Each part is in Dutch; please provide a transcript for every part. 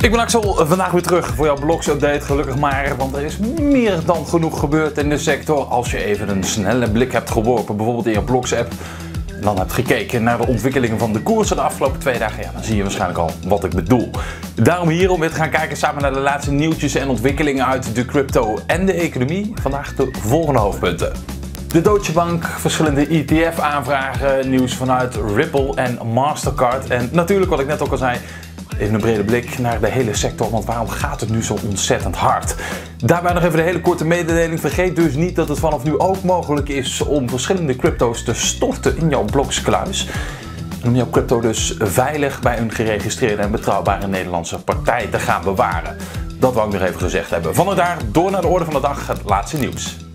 Ik ben Axel, vandaag weer terug voor jouw blogs update, gelukkig maar, want er is meer dan genoeg gebeurd in de sector. Als je even een snelle blik hebt geworpen, bijvoorbeeld in je blogs app, dan hebt gekeken naar de ontwikkelingen van de koersen de afgelopen twee dagen, ja, dan zie je waarschijnlijk al wat ik bedoel. Daarom hier om weer te gaan kijken samen naar de laatste nieuwtjes en ontwikkelingen uit de crypto en de economie. Vandaag de volgende hoofdpunten. De Deutsche Bank, verschillende ETF-aanvragen, nieuws vanuit Ripple en Mastercard. En natuurlijk, wat ik net ook al zei, even een brede blik naar de hele sector. Want waarom gaat het nu zo ontzettend hard? Daarbij nog even de hele korte mededeling. Vergeet dus niet dat het vanaf nu ook mogelijk is om verschillende crypto's te storten in jouw blokskluis. Om jouw crypto dus veilig bij een geregistreerde en betrouwbare Nederlandse partij te gaan bewaren. Dat wou ik nog even gezegd hebben. Vandaar door naar de orde van de dag, het laatste nieuws.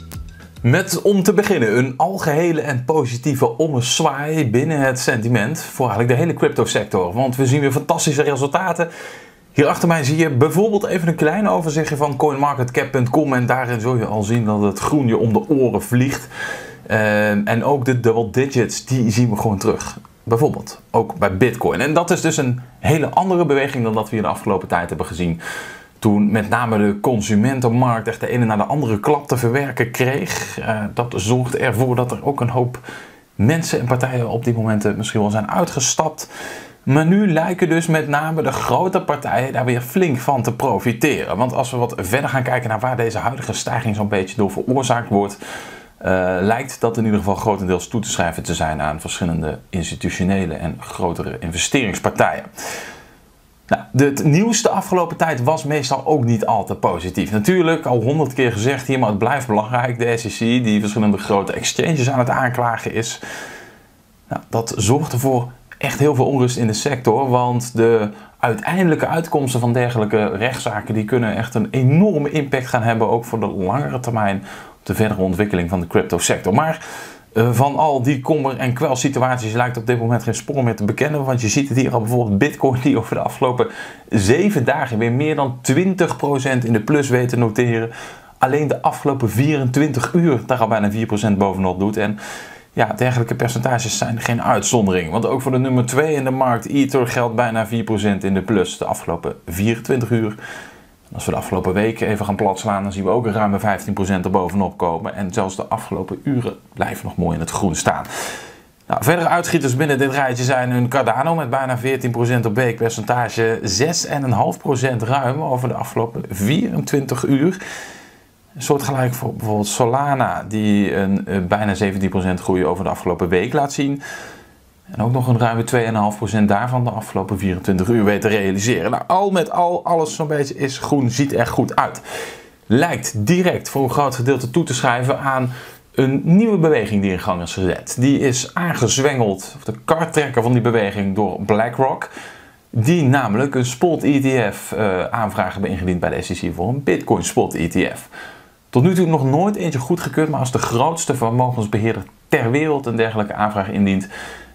Met om te beginnen een algehele en positieve ommezwaai binnen het sentiment voor eigenlijk de hele crypto sector. Want we zien weer fantastische resultaten. Hier achter mij zie je bijvoorbeeld even een klein overzichtje van coinmarketcap.com en daarin zul je al zien dat het groen je om de oren vliegt. Ehm, en ook de double digits, die zien we gewoon terug. Bijvoorbeeld ook bij Bitcoin. En dat is dus een hele andere beweging dan dat we in de afgelopen tijd hebben gezien toen met name de consumentenmarkt echt de ene naar de andere klap te verwerken kreeg. Uh, dat zorgde ervoor dat er ook een hoop mensen en partijen op die momenten misschien wel zijn uitgestapt. Maar nu lijken dus met name de grote partijen daar weer flink van te profiteren. Want als we wat verder gaan kijken naar waar deze huidige stijging zo'n beetje door veroorzaakt wordt, uh, lijkt dat in ieder geval grotendeels toe te schrijven te zijn aan verschillende institutionele en grotere investeringspartijen. Nou, het nieuws de afgelopen tijd was meestal ook niet al te positief. Natuurlijk, al honderd keer gezegd hier, maar het blijft belangrijk. De SEC, die verschillende grote exchanges aan het aanklagen is. Nou, dat zorgt ervoor echt heel veel onrust in de sector. Want de uiteindelijke uitkomsten van dergelijke rechtszaken... die kunnen echt een enorme impact gaan hebben... ook voor de langere termijn op de verdere ontwikkeling van de crypto sector. Maar van al die kommer- en kwel-situaties lijkt op dit moment geen sprong meer te bekennen. Want je ziet het hier al bijvoorbeeld Bitcoin die over de afgelopen zeven dagen weer meer dan 20% in de plus weet te noteren. Alleen de afgelopen 24 uur daar al bijna 4% bovenop doet. En ja, dergelijke percentages zijn geen uitzondering. Want ook voor de nummer 2 in de markt, Ether, geldt bijna 4% in de plus de afgelopen 24 uur. Als we de afgelopen weken even gaan platslaan, dan zien we ook een ruime 15% er bovenop komen. En zelfs de afgelopen uren blijven nog mooi in het groen staan. Nou, verdere uitschieters binnen dit rijtje zijn een Cardano met bijna 14% op weekpercentage, 6,5% ruim over de afgelopen 24 uur. Soortgelijk voor bijvoorbeeld Solana, die een, een bijna 17% groei over de afgelopen week laat zien. En ook nog een ruime 2,5% daarvan de afgelopen 24 uur weten te realiseren. Nou, al met al, alles zo'n beetje is groen, ziet er goed uit. Lijkt direct voor een groot gedeelte toe te schrijven aan een nieuwe beweging die in gang is gezet. Die is aangezwengeld, of de karttrekker van die beweging, door BlackRock. Die namelijk een spot ETF uh, aanvragen hebben ingediend bij de SEC voor een Bitcoin spot ETF. Tot nu toe nog nooit eentje goedgekeurd, maar als de grootste vermogensbeheerder ter wereld een dergelijke aanvraag indient,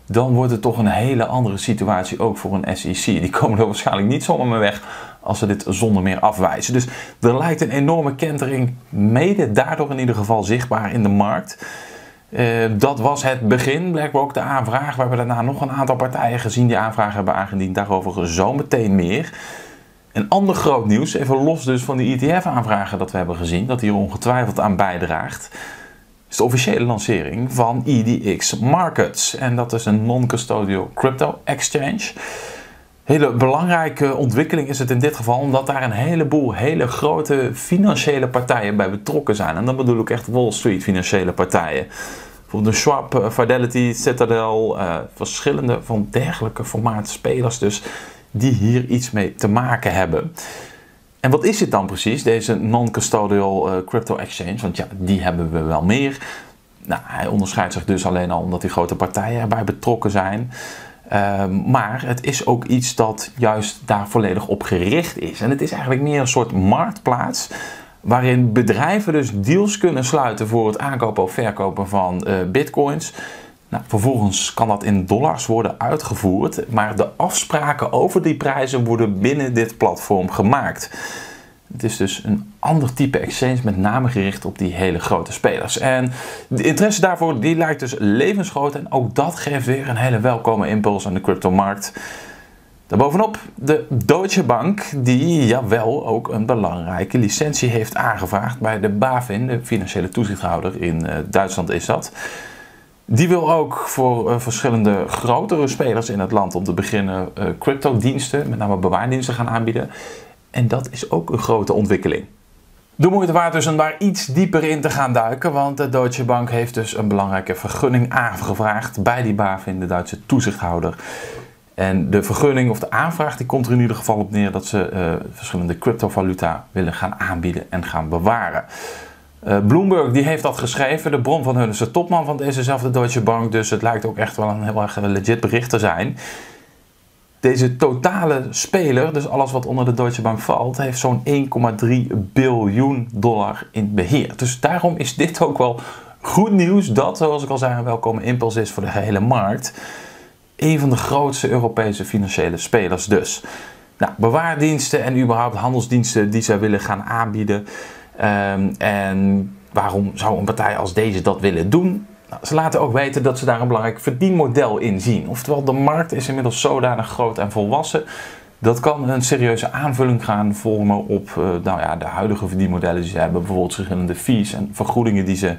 dan wordt het toch een hele andere situatie ook voor een SEC. Die komen er waarschijnlijk niet zomaar mee weg als ze dit zonder meer afwijzen. Dus er lijkt een enorme kentering, mede daardoor in ieder geval zichtbaar in de markt. Uh, dat was het begin, BlackRock, de aanvraag. We hebben daarna nog een aantal partijen gezien die aanvragen hebben aangediend. Daarover zo meteen meer. Een ander groot nieuws, even los dus van de ETF-aanvragen dat we hebben gezien, dat hier ongetwijfeld aan bijdraagt is de officiële lancering van EDX Markets. En dat is een non-custodial crypto exchange. Hele belangrijke ontwikkeling is het in dit geval, omdat daar een heleboel hele grote financiële partijen bij betrokken zijn. En dan bedoel ik echt Wall Street financiële partijen. Bijvoorbeeld de Schwab, eh, Fidelity, Citadel, uh, verschillende van dergelijke formaat spelers dus, die hier iets mee te maken hebben. En wat is het dan precies, deze non-custodial uh, crypto exchange? Want ja, die hebben we wel meer. Nou, hij onderscheidt zich dus alleen al omdat die grote partijen erbij betrokken zijn. Ehm, maar het is ook iets dat juist daar volledig op gericht is. En het is eigenlijk meer een soort marktplaats waarin bedrijven dus deals kunnen sluiten voor het aankopen of verkopen van uh, bitcoins. Nou, vervolgens kan dat in dollars worden uitgevoerd, maar de afspraken over die prijzen worden binnen dit platform gemaakt. Het is dus een ander type exchange, met name gericht op die hele grote spelers. En de interesse daarvoor die lijkt dus levensgroot en ook dat geeft weer een hele welkome impuls aan de cryptomarkt. Daarbovenop de Deutsche Bank, die jawel ook een belangrijke licentie heeft aangevraagd bij de BaFin, de financiële toezichthouder in uh, Duitsland is dat. Die wil ook voor uh, verschillende grotere spelers in het land om te beginnen uh, crypto-diensten, met name bewaardiensten gaan aanbieden. En dat is ook een grote ontwikkeling. De moeite waard dus om daar iets dieper in te gaan duiken, want de Deutsche Bank heeft dus een belangrijke vergunning aangevraagd bij die BaFin, de Duitse toezichthouder. En de vergunning of de aanvraag die komt er in ieder geval op neer dat ze uh, verschillende cryptovaluta willen gaan aanbieden en gaan bewaren. Uh, Bloomberg die heeft dat geschreven. De bron van hun is de topman van dezezelfde Deutsche Bank. Dus het lijkt ook echt wel een heel erg legit bericht te zijn. Deze totale speler, dus alles wat onder de Deutsche Bank valt, heeft zo'n 1,3 biljoen dollar in beheer. Dus daarom is dit ook wel goed nieuws dat, zoals ik al zei, een welkome impuls is voor de hele markt een van de grootste Europese financiële spelers dus. Nou, bewaardiensten en überhaupt handelsdiensten die zij willen gaan aanbieden. Um, en waarom zou een partij als deze dat willen doen? Nou, ze laten ook weten dat ze daar een belangrijk verdienmodel in zien. Oftewel, de markt is inmiddels zodanig groot en volwassen. Dat kan een serieuze aanvulling gaan vormen op uh, nou ja, de huidige verdienmodellen die ze hebben. Bijvoorbeeld verschillende fees en vergoedingen die ze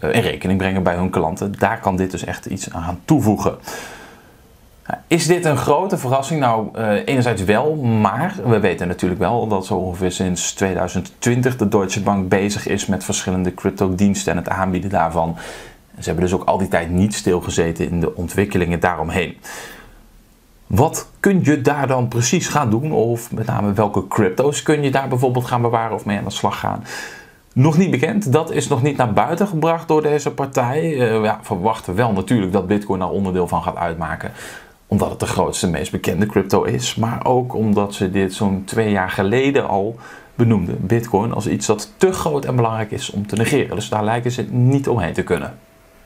uh, in rekening brengen bij hun klanten. Daar kan dit dus echt iets aan toevoegen. Is dit een grote verrassing? Nou, uh, enerzijds wel, maar we weten natuurlijk wel dat zo ongeveer sinds 2020 de Deutsche Bank bezig is met verschillende crypto-diensten en het aanbieden daarvan. Ze hebben dus ook al die tijd niet stilgezeten in de ontwikkelingen daaromheen. Wat kun je daar dan precies gaan doen? Of met name welke crypto's kun je daar bijvoorbeeld gaan bewaren of mee aan de slag gaan? Nog niet bekend. Dat is nog niet naar buiten gebracht door deze partij. Uh, ja, verwachten wel natuurlijk dat Bitcoin daar onderdeel van gaat uitmaken omdat het de grootste, meest bekende crypto is, maar ook omdat ze dit zo'n twee jaar geleden al benoemden, Bitcoin, als iets dat te groot en belangrijk is om te negeren. Dus daar lijken ze niet omheen te kunnen.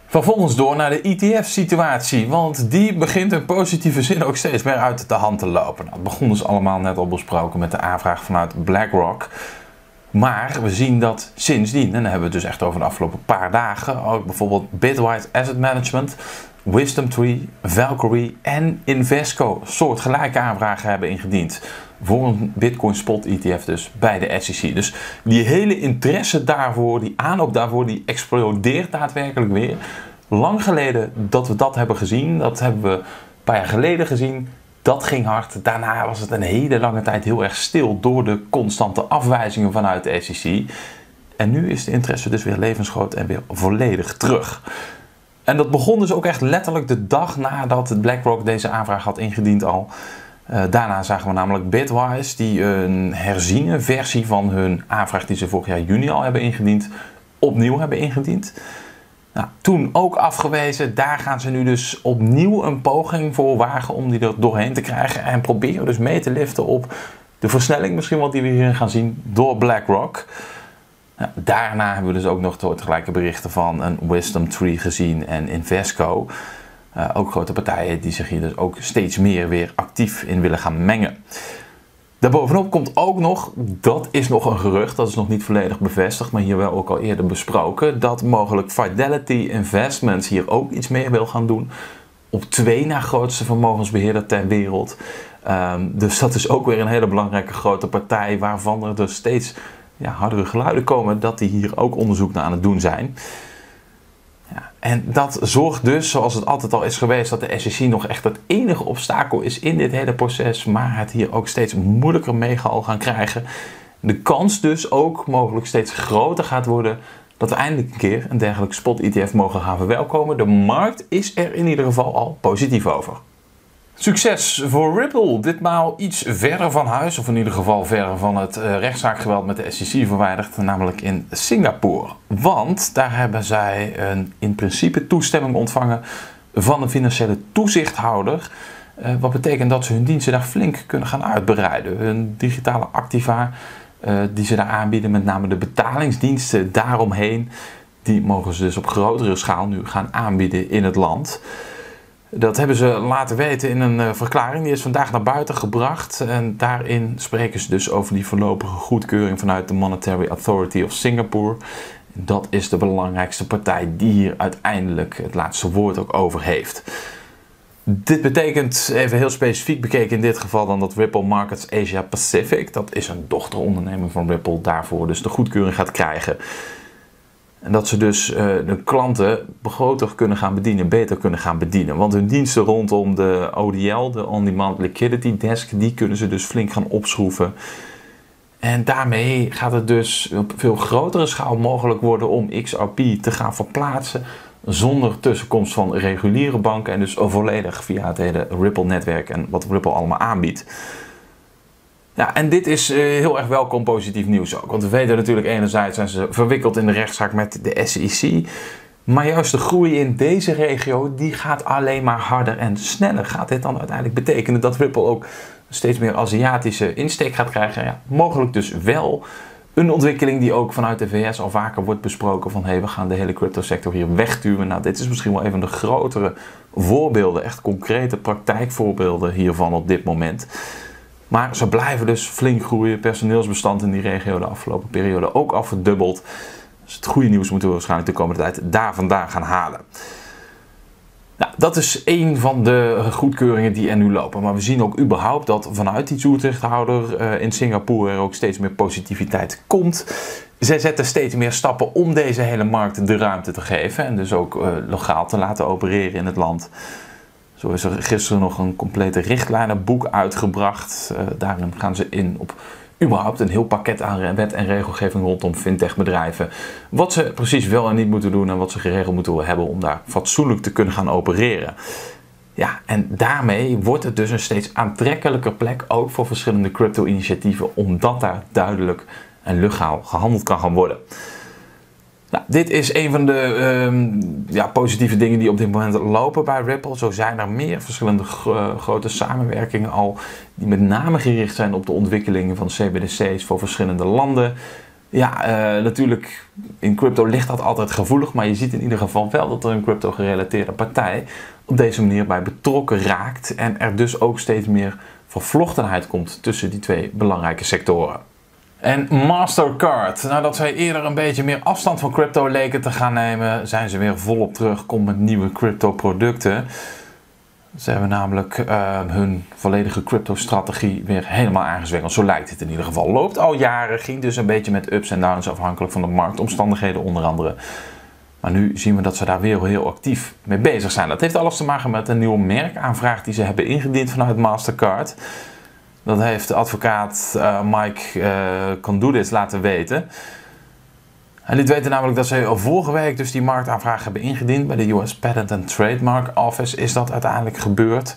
Vervolgens door naar de ETF-situatie, want die begint in positieve zin ook steeds meer uit de hand te lopen. Nou, het begon dus allemaal net al besproken met de aanvraag vanuit BlackRock. Maar we zien dat sindsdien, en dan hebben we het dus echt over de afgelopen paar dagen, ook bijvoorbeeld Bitwise Asset Management, Wisdom Tree, Valkyrie en Invesco soortgelijke aanvragen hebben ingediend voor een Bitcoin Spot ETF dus bij de SEC. Dus die hele interesse daarvoor, die aanloop daarvoor, die explodeert daadwerkelijk weer. Lang geleden dat we dat hebben gezien, dat hebben we een paar jaar geleden gezien. Dat ging hard. Daarna was het een hele lange tijd heel erg stil door de constante afwijzingen vanuit de SEC. En nu is de interesse dus weer levensgroot en weer volledig terug. En dat begon dus ook echt letterlijk de dag nadat BlackRock deze aanvraag had ingediend al. Uh, daarna zagen we namelijk Bitwise, die een herziene versie van hun aanvraag die ze vorig jaar juni al hebben ingediend, opnieuw hebben ingediend. Nou, toen ook afgewezen. Daar gaan ze nu dus opnieuw een poging voor wagen om die er doorheen te krijgen. En proberen dus mee te liften op de versnelling misschien wat die we hier gaan zien door BlackRock daarna hebben we dus ook nog tegelijkertijd berichten van een Wisdom Tree gezien en Invesco. Uh, ook grote partijen die zich hier dus ook steeds meer weer actief in willen gaan mengen. Daarbovenop komt ook nog, dat is nog een gerucht, dat is nog niet volledig bevestigd, maar hier wel ook al eerder besproken, dat mogelijk Fidelity Investments hier ook iets meer wil gaan doen. Op twee na grootste vermogensbeheerder ter wereld. Um, dus dat is ook weer een hele belangrijke grote partij waarvan er dus steeds ja, hardere geluiden komen dat die hier ook onderzoek naar aan het doen zijn. Ja, en dat zorgt dus, zoals het altijd al is geweest, dat de SEC nog echt het enige obstakel is in dit hele proces, maar het hier ook steeds moeilijker mee zal gaan krijgen. De kans dus ook mogelijk steeds groter gaat worden dat we eindelijk een keer een dergelijke spot-ETF mogen gaan verwelkomen. De markt is er in ieder geval al positief over. Succes voor Ripple. Ditmaal iets verder van huis, of in ieder geval verder van het uh, rechtszaakgeweld met de SEC verwijderd, namelijk in Singapore. Want daar hebben zij een in principe toestemming ontvangen van een financiële toezichthouder. Uh, wat betekent dat ze hun diensten daar flink kunnen gaan uitbreiden. Hun digitale activa uh, die ze daar aanbieden, met name de betalingsdiensten daaromheen, die mogen ze dus op grotere schaal nu gaan aanbieden in het land. Dat hebben ze laten weten in een uh, verklaring. Die is vandaag naar buiten gebracht. En daarin spreken ze dus over die voorlopige goedkeuring vanuit de Monetary Authority of Singapore. Dat is de belangrijkste partij die hier uiteindelijk het laatste woord ook over heeft. Dit betekent, even heel specifiek bekeken in dit geval, dan dat Ripple Markets Asia Pacific, dat is een dochteronderneming van Ripple, daarvoor dus de goedkeuring gaat krijgen. En dat ze dus uh, de klanten groter kunnen gaan bedienen, beter kunnen gaan bedienen. Want hun diensten rondom de ODL, de On-Demand Liquidity Desk, die kunnen ze dus flink gaan opschroeven. En daarmee gaat het dus op veel grotere schaal mogelijk worden om XRP te gaan verplaatsen zonder tussenkomst van reguliere banken en dus volledig via het hele Ripple-netwerk en wat Ripple allemaal aanbiedt. Ja, en dit is uh, heel erg welkom positief nieuws ook. Want we weten natuurlijk enerzijds zijn ze verwikkeld in de rechtszaak met de SEC. Maar juist de groei in deze regio, die gaat alleen maar harder en sneller. Gaat dit dan uiteindelijk betekenen dat Ripple ook steeds meer Aziatische insteek gaat krijgen? Ja, mogelijk dus wel. Een ontwikkeling die ook vanuit de VS al vaker wordt besproken van hey, we gaan de hele cryptosector hier wegduwen. Nou, dit is misschien wel een van de grotere voorbeelden, echt concrete praktijkvoorbeelden hiervan op dit moment. Maar ze blijven dus flink groeien. Personeelsbestand in die regio de afgelopen periode ook al verdubbeld. Dus het goede nieuws moeten we waarschijnlijk de komende tijd daar vandaan gaan halen. Nou, dat is één van de goedkeuringen die er nu lopen. Maar we zien ook überhaupt dat vanuit die toezichthouder uh, in Singapore er ook steeds meer positiviteit komt. Zij zetten steeds meer stappen om deze hele markt de ruimte te geven en dus ook uh, lokaal te laten opereren in het land. Zo is er gisteren nog een complete richtlijnenboek uitgebracht. Uh, daarin gaan ze in op überhaupt een heel pakket aan wet en regelgeving rondom fintechbedrijven. Wat ze precies wel en niet moeten doen en wat ze geregeld moeten hebben om daar fatsoenlijk te kunnen gaan opereren. Ja, en daarmee wordt het dus een steeds aantrekkelijker plek ook voor verschillende crypto-initiatieven, omdat daar duidelijk en legaal gehandeld kan gaan worden. Nou, dit is een van de ehm, ja, positieve dingen die op dit moment lopen bij Ripple. Zo zijn er meer verschillende grote samenwerkingen al, die met name gericht zijn op de ontwikkeling van CBDC's voor verschillende landen. Ja, uh, natuurlijk, in crypto ligt dat altijd gevoelig, maar je ziet in ieder geval wel dat er een crypto-gerelateerde partij op deze manier bij betrokken raakt en er dus ook steeds meer vervlochtenheid komt tussen die twee belangrijke sectoren. En Mastercard, nadat zij eerder een beetje meer afstand van crypto leken te gaan nemen, zijn ze weer volop terug, komt met nieuwe crypto producten. Ze hebben namelijk uh, hun volledige crypto-strategie weer helemaal aangezwengeld. Zo lijkt het in ieder geval. Loopt al jaren, ging dus een beetje met ups en downs afhankelijk van de marktomstandigheden onder andere. Maar nu zien we dat ze daar weer heel actief mee bezig zijn. Dat heeft alles te maken met een nieuwe merkaanvraag die ze hebben ingediend vanuit Mastercard. Dat heeft de advocaat uh, Mike uh, laten weten. Hij liet weten namelijk dat ze vorige week dus die marktaanvraag hebben ingediend bij de US Patent and Trademark Office. Is dat uiteindelijk gebeurd?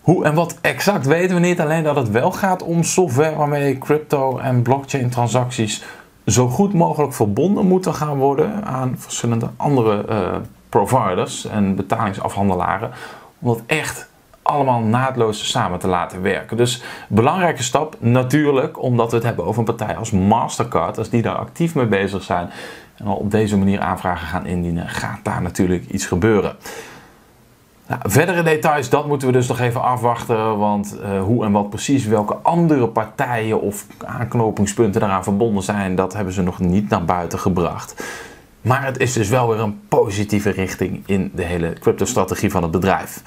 Hoe en wat exact weten we niet. Alleen dat het wel gaat om software waarmee crypto en blockchain transacties zo goed mogelijk verbonden moeten gaan worden aan verschillende andere uh, providers en betalingsafhandelaren. Om dat echt allemaal naadloos samen te laten werken. Dus belangrijke stap natuurlijk, omdat we het hebben over een partij als Mastercard, als die daar actief mee bezig zijn en al op deze manier aanvragen gaan indienen, gaat daar natuurlijk iets gebeuren. Nou, verdere details, dat moeten we dus nog even afwachten. Want uh, hoe en wat precies, welke andere partijen of aanknopingspunten daaraan verbonden zijn, dat hebben ze nog niet naar buiten gebracht. Maar het is dus wel weer een positieve richting in de hele crypto-strategie van het bedrijf.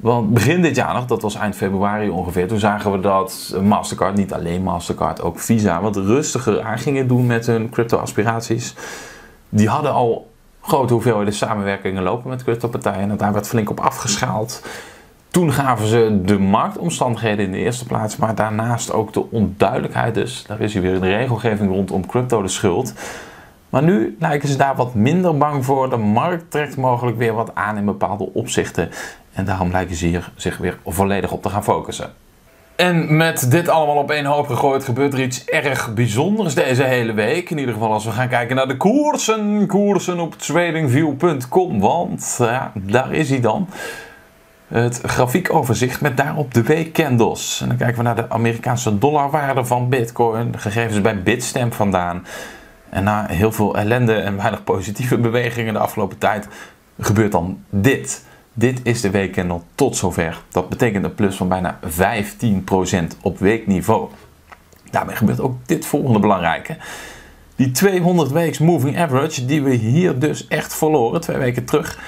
Want begin dit jaar nog, dat was eind februari ongeveer, toen zagen we dat Mastercard, niet alleen Mastercard, ook Visa, wat rustiger aan gingen doen met hun crypto-aspiraties. Die hadden al grote hoeveelheden samenwerkingen lopen met crypto-partijen en daar werd flink op afgeschaald. Toen gaven ze de marktomstandigheden in de eerste plaats, maar daarnaast ook de onduidelijkheid dus. Daar is hier weer de regelgeving rondom crypto de schuld. Maar nu lijken ze daar wat minder bang voor. De markt trekt mogelijk weer wat aan in bepaalde opzichten. En daarom lijken ze hier zich weer volledig op te gaan focussen. En met dit allemaal op één hoop gegooid gebeurt er iets erg bijzonders deze hele week. In ieder geval als we gaan kijken naar de koersen. Koersen op tradingview.com. Want ja, daar is hij dan. Het graviekoverzicht met daarop de weekcandles. En dan kijken we naar de Amerikaanse dollarwaarde van bitcoin. Gegevens bij Bitstamp vandaan. En na heel veel ellende en weinig positieve bewegingen de afgelopen tijd gebeurt dan dit. Dit is de weekcandle tot zover. Dat betekent een plus van bijna 15% op weekniveau. Daarmee gebeurt ook dit volgende belangrijke. Die 200 weeks moving average die we hier dus echt verloren twee weken terug.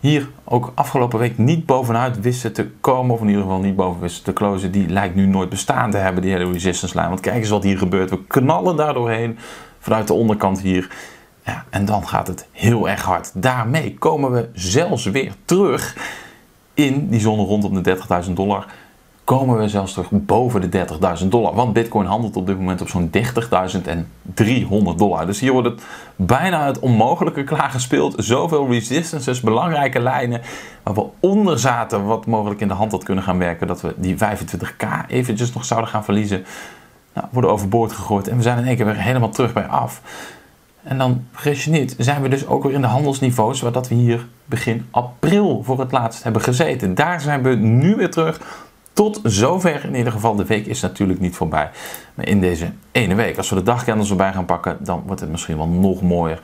hier ook afgelopen week niet bovenuit wisten te komen, of in ieder geval niet boven wisten te closen, die lijkt nu nooit bestaan te hebben, die hele resistance lijn. Want kijk eens wat hier gebeurt. We knallen daar doorheen vanuit de onderkant hier. Ja, en dan gaat het heel erg hard. Daarmee komen we zelfs weer terug in die zone rondom de 30.000 dollar komen we zelfs terug boven de 30.000 dollar. Want Bitcoin handelt op dit moment op zo'n 30.300 dollar. Dus hier wordt het bijna het onmogelijke klaargespeeld. Zoveel resistances, belangrijke lijnen waar we onder zaten, wat mogelijk in de hand had kunnen gaan werken. Dat we die 25k eventjes nog zouden gaan verliezen. Nou, worden overboord gegooid en we zijn in één keer weer helemaal terug bij af. En dan vergis je niet, zijn we dus ook weer in de handelsniveaus waar dat we hier begin april voor het laatst hebben gezeten. Daar zijn we nu weer terug tot zover in ieder geval. De week is natuurlijk niet voorbij. Maar in deze ene week, als we de dagcandles erbij gaan pakken, dan wordt het misschien wel nog mooier.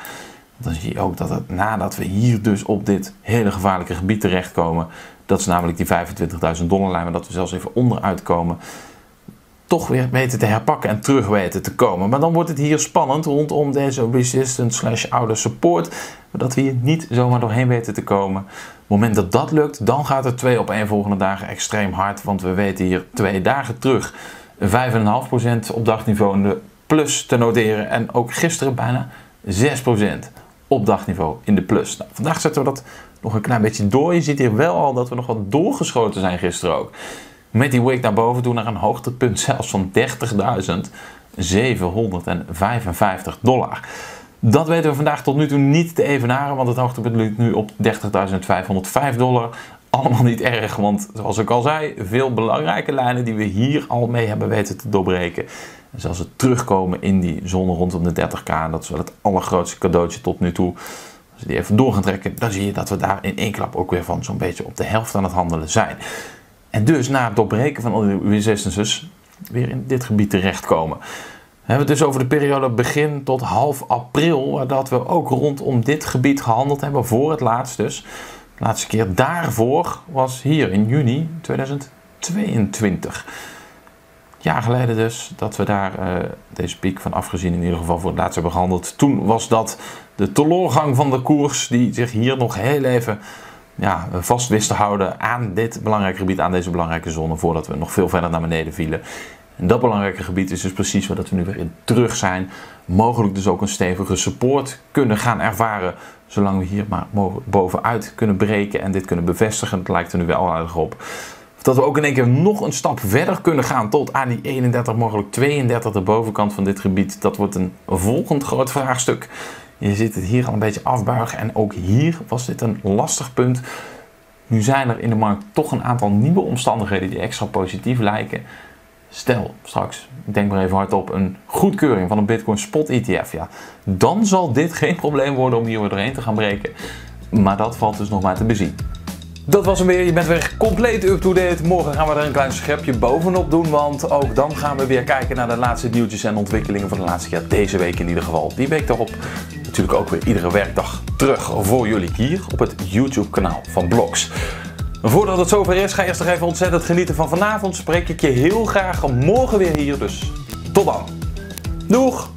Dan zie je ook dat het nadat we hier dus op dit hele gevaarlijke gebied terechtkomen, dat is namelijk die 25.000 dollar lijn, maar dat we zelfs even onderuit komen, toch weer weten te herpakken en terug weten te komen. Maar dan wordt het hier spannend rondom deze resistance slash oude support, dat we hier niet zomaar doorheen weten te komen. Op het moment dat dat lukt, dan gaat het twee op één volgende dagen extreem hard, want we weten hier twee dagen terug 5,5% op dagniveau in de plus te noteren en ook gisteren bijna 6% op dagniveau in de plus. Nou, vandaag zetten we dat nog een klein beetje door. Je ziet hier wel al dat we nog wat doorgeschoten zijn gisteren ook. Met die wick naar boven toe naar een hoogtepunt zelfs van 30.755 dollar. Dat weten we vandaag tot nu toe niet te evenaren, want het hoogtepunt ligt nu op 30.505 dollar. Allemaal niet erg, want zoals ik al zei, veel belangrijke lijnen die we hier al mee hebben weten te doorbreken. En zelfs het terugkomen in die zone rondom de 30k, dat is wel het allergrootste cadeautje tot nu toe. Als we die even door gaan trekken, dan zie je dat we daar in één klap ook weer van zo'n beetje op de helft aan het handelen zijn. En dus na het doorbreken van al die resistances weer in dit gebied terechtkomen. We hebben het dus over de periode begin tot half april, dat we ook rondom dit gebied gehandeld hebben, voor het laatst dus. De laatste keer daarvoor was hier in juni 2022. Jaar geleden dus, dat we daar uh, deze piek van afgezien in ieder geval voor het laatst hebben gehandeld. Toen was dat de teleurgang van de koers die zich hier nog heel even ja, vast wist te houden aan dit belangrijke gebied, aan deze belangrijke zone, voordat we nog veel verder naar beneden vielen. En dat belangrijke gebied is dus precies waar dat we nu weer in terug zijn. Mogelijk dus ook een stevige support kunnen gaan ervaren. Zolang we hier maar bovenuit kunnen breken en dit kunnen bevestigen. Het lijkt er nu wel aardig op. Dat we ook in één keer nog een stap verder kunnen gaan tot aan die 31, mogelijk 32 de bovenkant van dit gebied. Dat wordt een volgend groot vraagstuk. Je ziet het hier al een beetje afbuigen en ook hier was dit een lastig punt. Nu zijn er in de markt toch een aantal nieuwe omstandigheden die extra positief lijken. Stel straks, denk maar even hardop, een goedkeuring van een Bitcoin Spot ETF. Ja, dan zal dit geen probleem worden om hier weer doorheen te gaan breken. Maar dat valt dus nog maar te bezien. Dat was hem weer. Je bent weer compleet up-to-date. Morgen gaan we er een klein schepje bovenop doen. Want ook dan gaan we weer kijken naar de laatste nieuwtjes en ontwikkelingen van de laatste jaar. Deze week in ieder geval. Die week daarop natuurlijk ook weer iedere werkdag terug voor jullie hier op het YouTube kanaal van Blogs. Voordat het zover is, ga eerst nog even ontzettend genieten van vanavond. Spreek ik je heel graag morgen weer hier. Dus tot dan. Doeg!